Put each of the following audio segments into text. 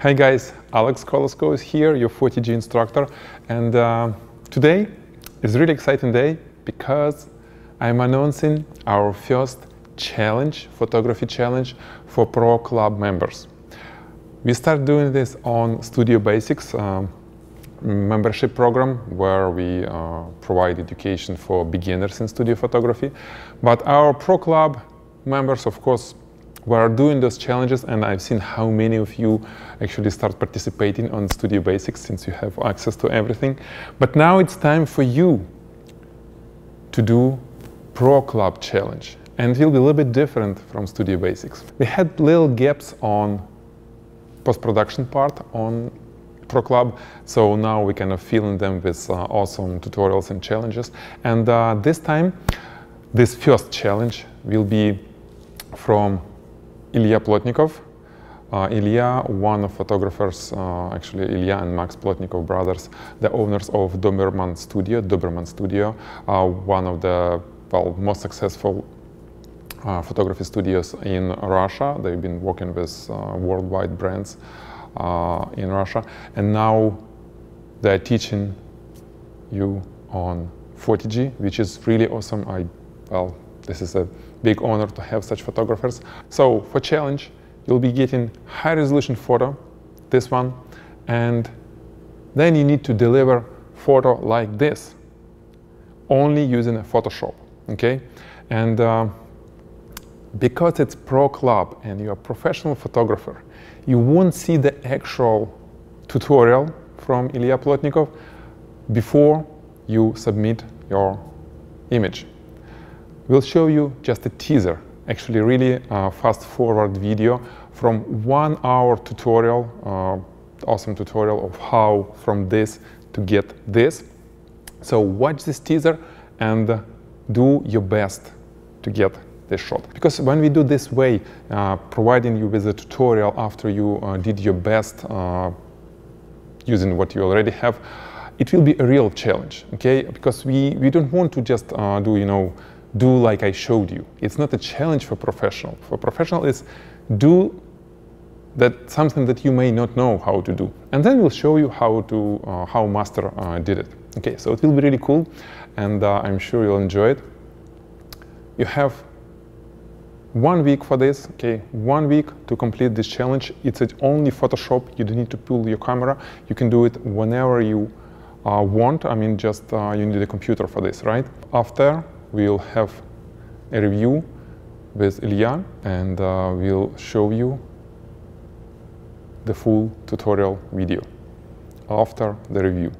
Hi guys, Alex Koloskov is here, your Photigy instructor, and uh, today is a really exciting day because I'm announcing our first challenge, photography challenge for Pro Club members. We start doing this on Studio Basics um, membership program where we uh, provide education for beginners in studio photography, but our Pro Club members, of course, were doing those challenges and I've seen how many of you actually start participating on Studio Basics since you have access to everything. But now it's time for you to do Pro Club Challenge and it will be a little bit different from Studio Basics. We had little gaps on post-production part on Pro Club, so now we kind of fill in them with uh, awesome tutorials and challenges. And uh, this time, this first challenge will be from Ilya Plotnikov. Uh, Ilya, one of photographers, uh, actually Ilya and Max Plotnikov brothers, the owners of Doberman Studio, Doberman Studio, uh, one of the well most successful uh, photography studios in Russia. They've been working with uh, worldwide brands uh, in Russia, and now they're teaching you on Photigy, which is really awesome. I well, this is a big honor to have such photographers. So for challenge, you'll be getting high resolution photo, this one, and then you need to deliver photo like this, only using a Photoshop, okay? And uh, because it's Pro Club and you're a professional photographer, you won't see the actual tutorial from Ilya Plotnikov before you submit your image. We'll show you just a teaser, actually really fast forward video from one hour tutorial, uh, awesome tutorial of how from this to get this. So watch this teaser and do your best to get this shot. Because when we do this way, uh, providing you with a tutorial after you uh, did your best uh, using what you already have, it will be a real challenge, okay? Because we, we don't want to just uh, do, you know, do like I showed you. It's not a challenge for professional. For professional, is do that something that you may not know how to do, and then we'll show you how to uh, how master uh, did it. Okay, so it will be really cool, and uh, I'm sure you'll enjoy it. You have one week for this. Okay, one week to complete this challenge. It's only Photoshop. You don't need to pull your camera. You can do it whenever you uh, want. I mean, just uh, you need a computer for this, right? After we'll have a review with Ilya and uh, we'll show you the full tutorial video after the review.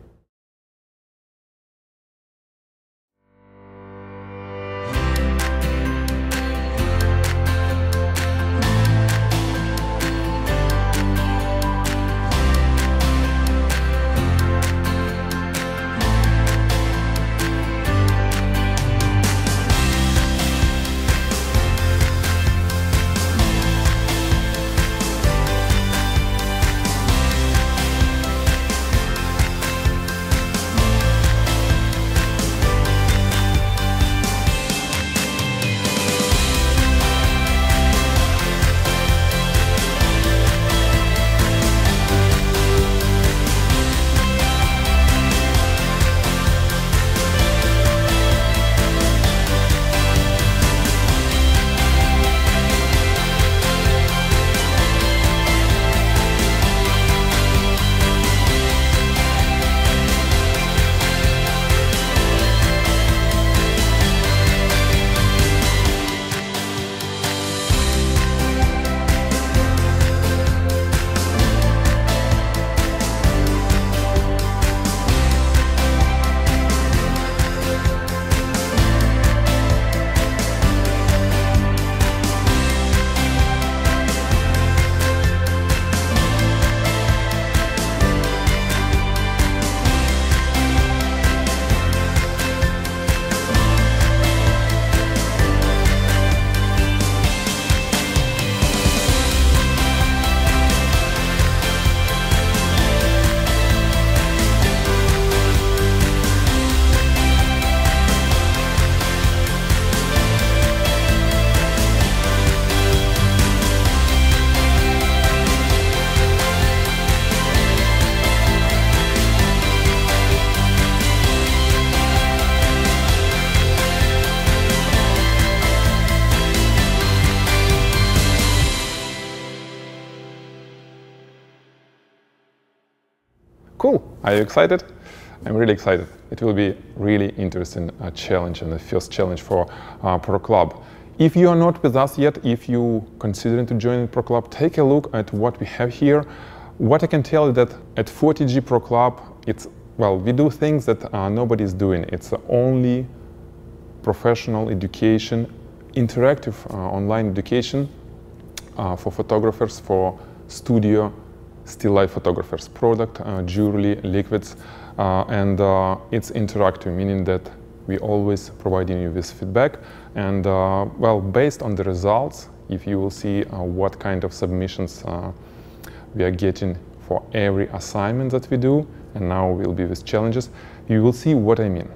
Are you excited? I'm really excited. It will be really interesting uh, challenge and the first challenge for uh, Pro Club. If you are not with us yet, if you considering to join Pro Club, take a look at what we have here. What I can tell you that at Photigy Pro Club, it's well, we do things that uh, nobody is doing. It's only professional education, interactive uh, online education uh, for photographers, for studio, still life photographers, product, uh, jewelry, liquids, uh, and uh, it's interactive, meaning that we always providing you with feedback. And well, based on the results, if you will see what kind of submissions we are getting for every assignment that we do, and now we'll be with challenges, you will see what I mean.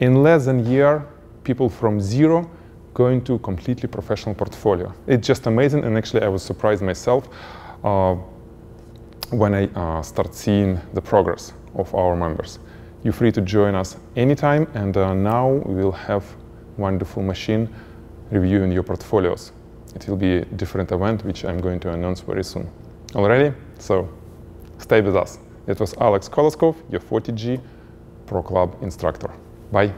In less than a year, people from zero go into completely professional portfolio. It's just amazing, and actually I was surprised myself uh, when I uh, start seeing the progress of our members. You're free to join us anytime, and uh, now we will have wonderful machine reviewing your portfolios. It will be a different event, which I'm going to announce very soon. Alrighty? So stay with us. It was Alex Koloskov, your Photigy Pro Club instructor. Bye.